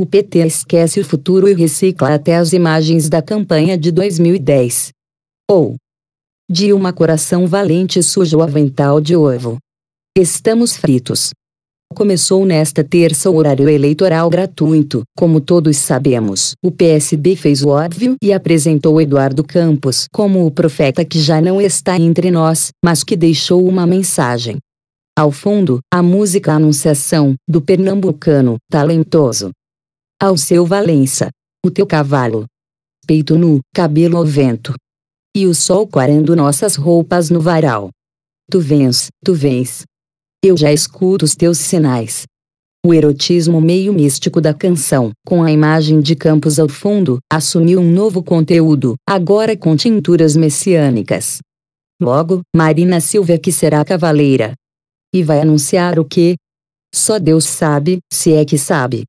O PT esquece o futuro e recicla até as imagens da campanha de 2010. Ou Dilma Coração Valente suja o avental de ovo. Estamos fritos. Começou nesta terça o horário eleitoral gratuito. Como todos sabemos, o PSB fez o óbvio e apresentou Eduardo Campos como o profeta que já não está entre nós, mas que deixou uma mensagem. Ao fundo, a música Anunciação, do pernambucano, talentoso. Ao seu Valença. O teu cavalo. Peito nu, cabelo ao vento. E o sol quarando nossas roupas no varal. Tu vens, tu vens, eu já escuto os teus sinais. O erotismo meio místico da canção, com a imagem de Campos ao fundo, assumiu um novo conteúdo, agora com tinturas messiânicas. Logo, Marina Silva que será cavaleira. E vai anunciar o que? Só Deus sabe, se é que sabe.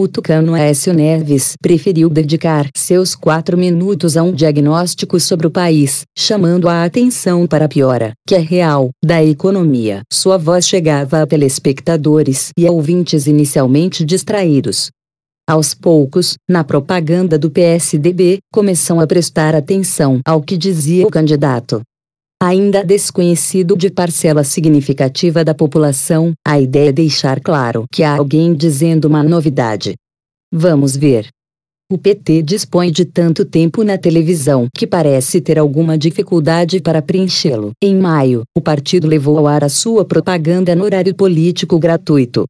O tucano Écio Neves preferiu dedicar seus quatro minutos a um diagnóstico sobre o país, chamando a atenção para a piora, que é real, da economia. Sua voz chegava a telespectadores e a ouvintes inicialmente distraídos. Aos poucos, na propaganda do PSDB, começam a prestar atenção ao que dizia o candidato ainda desconhecido de parcela significativa da população, a ideia é deixar claro que há alguém dizendo uma novidade. Vamos ver. O PT dispõe de tanto tempo na televisão que parece ter alguma dificuldade para preenchê-lo. Em maio, o partido levou ao ar a sua propaganda no horário político gratuito.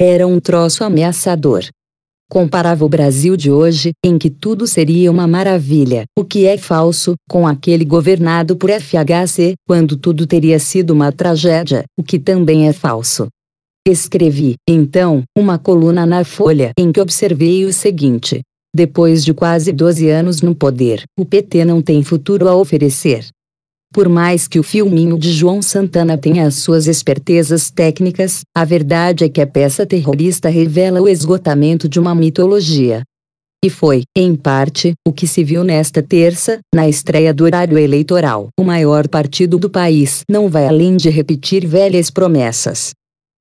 Era um troço ameaçador comparava o Brasil de hoje, em que tudo seria uma maravilha, o que é falso, com aquele governado por FHC, quando tudo teria sido uma tragédia, o que também é falso. Escrevi, então, uma coluna na Folha em que observei o seguinte: depois de quase 12 anos no poder, o PT não tem futuro a oferecer. Por mais que o filminho de João Santana tenha as suas espertezas técnicas, a verdade é que a peça terrorista revela o esgotamento de uma mitologia. E foi, em parte, o que se viu nesta terça, na estreia do horário eleitoral. O maior partido do país não vai além de repetir velhas promessas.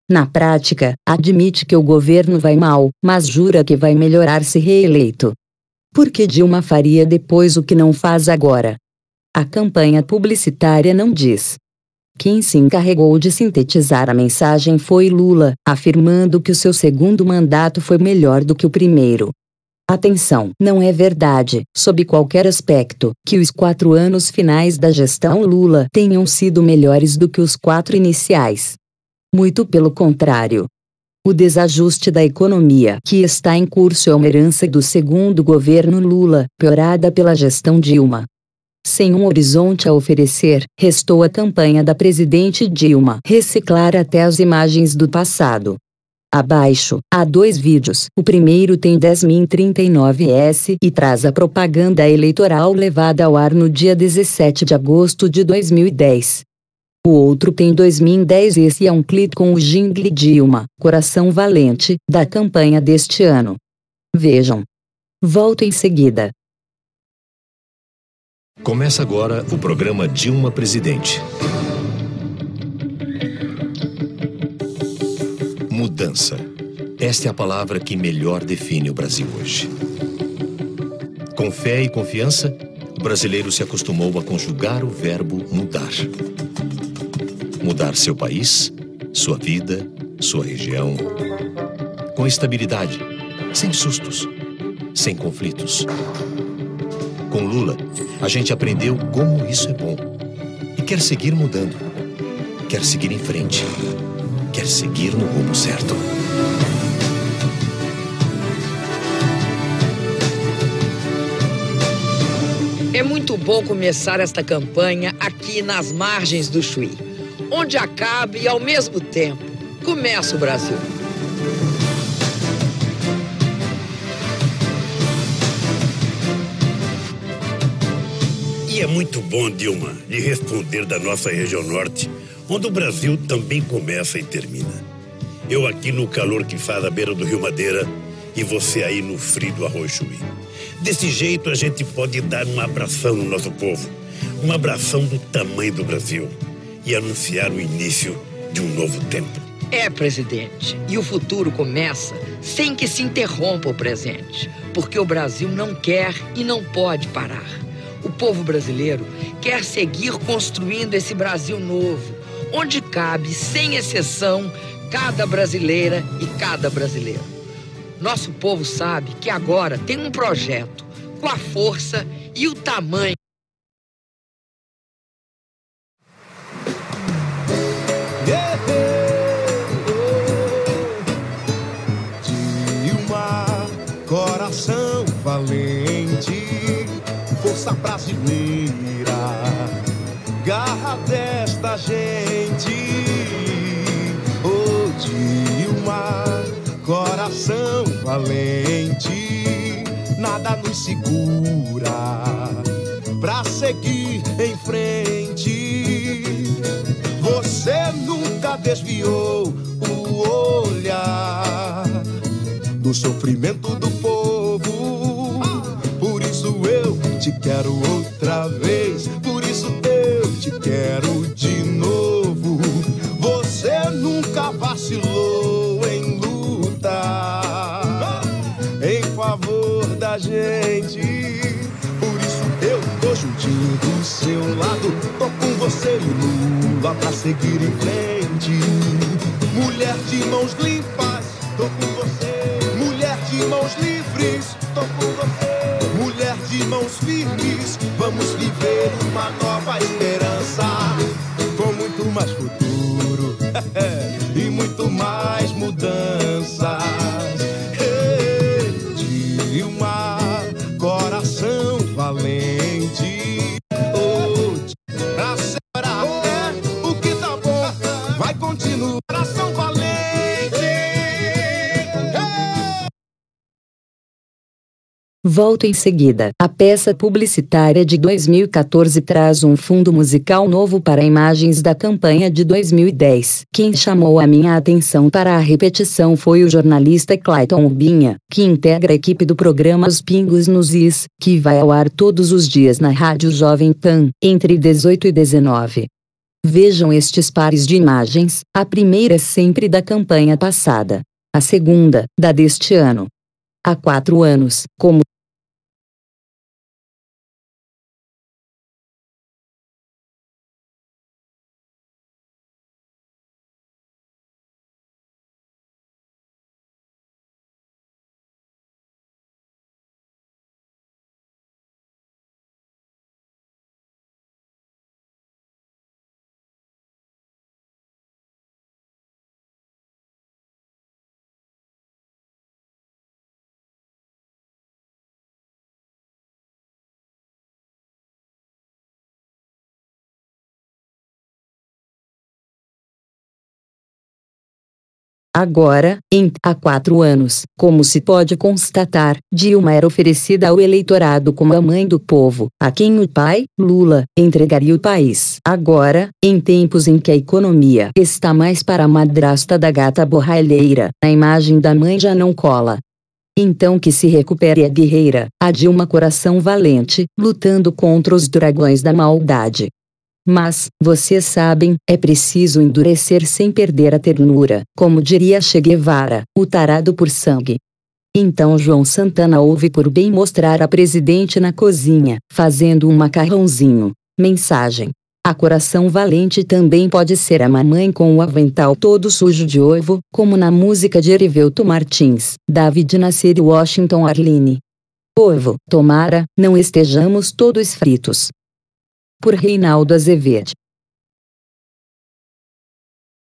Na prática, admite que o governo vai mal, mas jura que vai melhorar se reeleito. Porque Dilma faria depois o que não faz agora. A campanha publicitária não diz. Quem se encarregou de sintetizar a mensagem foi Lula, afirmando que o seu segundo mandato foi melhor do que o primeiro. Atenção, não é verdade, sob qualquer aspecto, que os quatro anos finais da gestão Lula tenham sido melhores do que os quatro iniciais. Muito pelo contrário. O desajuste da economia que está em curso é uma herança do segundo governo Lula, piorada pela gestão Dilma. Sem um horizonte a oferecer, restou a campanha da presidente Dilma reciclar até as imagens do passado. Abaixo, há dois vídeos. O primeiro tem 10.039s e traz a propaganda eleitoral levada ao ar no dia 17 de agosto de 2010. O outro tem 2010 e é um clipe com o jingle Dilma, Coração Valente, da campanha deste ano. Vejam. Volto em seguida. Começa agora o programa Dilma Presidente. Mudança. Esta é a palavra que melhor define o Brasil hoje. Com fé e confiança, o brasileiro se acostumou a conjugar o verbo mudar. Mudar seu país, sua vida, sua região. Com estabilidade, sem sustos, sem conflitos. Com Lula, a gente aprendeu como isso é bom. E quer seguir mudando. Quer seguir em frente. Quer seguir no rumo certo. É muito bom começar esta campanha aqui nas margens do Chuí, onde acaba e ao mesmo tempo começa o Brasil. E é muito bom, Dilma, lhe responder da nossa região norte, onde o Brasil também começa e termina. Eu aqui no calor que faz à beira do Rio Madeira e você aí no frio do Arroz. Desse jeito a gente pode dar um abração no nosso povo, um abração do tamanho do Brasil e anunciar o início de um novo tempo. É, presidente, e o futuro começa sem que se interrompa o presente, porque o Brasil não quer e não pode parar. O povo brasileiro quer seguir construindo esse Brasil novo, onde cabe, sem exceção, cada brasileira e cada brasileiro. Nosso povo sabe que agora tem um projeto com a força e o tamanho. Brasileira, garra desta gente. Oh, Dilma, coração valente, nada nos segura pra seguir em frente. Você nunca desviou o olhar do sofrimento do povo. Por isso eu te quero outra vez. Por isso eu te quero de novo. Você nunca vacilou em lutar em favor da gente. Por isso eu tô juntinho do seu lado. Tô com você e Lula pra seguir em frente. Mulher de mãos limpas, viver uma nova esperança. Com muito mais futuro e muito mais mudanças. Ei, Dilma, coração valente. A senhora é o que tá bom. Vai continuar, Volto em seguida. A peça publicitária de 2014 traz um fundo musical novo para imagens da campanha de 2010. Quem chamou a minha atenção para a repetição foi o jornalista Clayton Ubinha, que integra a equipe do programa Os Pingos nos Is, que vai ao ar todos os dias na Rádio Jovem Pan, entre 18 e 19. Vejam estes pares de imagens, a primeira é sempre da campanha passada. A segunda, da deste ano. Há quatro anos, como Agora, em há quatro anos, como se pode constatar, Dilma era oferecida ao eleitorado como a mãe do povo, a quem o pai, Lula, entregaria o país. Agora, em tempos em que a economia está mais para a madrasta da gata borralheira, a imagem da mãe já não cola. Então que se recupere a guerreira, a Dilma Coração Valente, lutando contra os dragões da maldade. Mas, vocês sabem, é preciso endurecer sem perder a ternura, como diria Che Guevara, o tarado por sangue. Então João Santana houve por bem mostrar a presidente na cozinha, fazendo um macarrãozinho. Mensagem. A coração valente também pode ser a mamãe com o avental todo sujo de ovo, como na música de Erivelto Martins, David Nasser e Washington Arline. Ovo, tomara, não estejamos todos fritos por Reinaldo Azevedo.